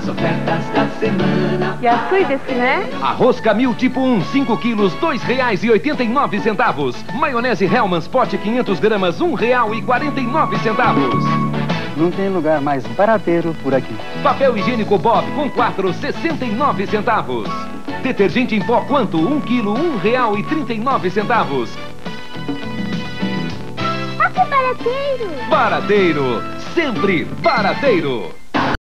as ofertas da semana. 安いですね Arroz Camil tipo 1, 5 quilos, R$ 2,89 centavos. Maionese Hellmann's pote 500 gramas, R$ 1,49 centavos. Não tem lugar mais barateiro por aqui. Papel higiênico Bob com 4, 69 centavos. Detergente em pó quanto? 1 quilo, R$ 1,39 centavos. Olha que barateiro! Barateiro, sempre barateiro.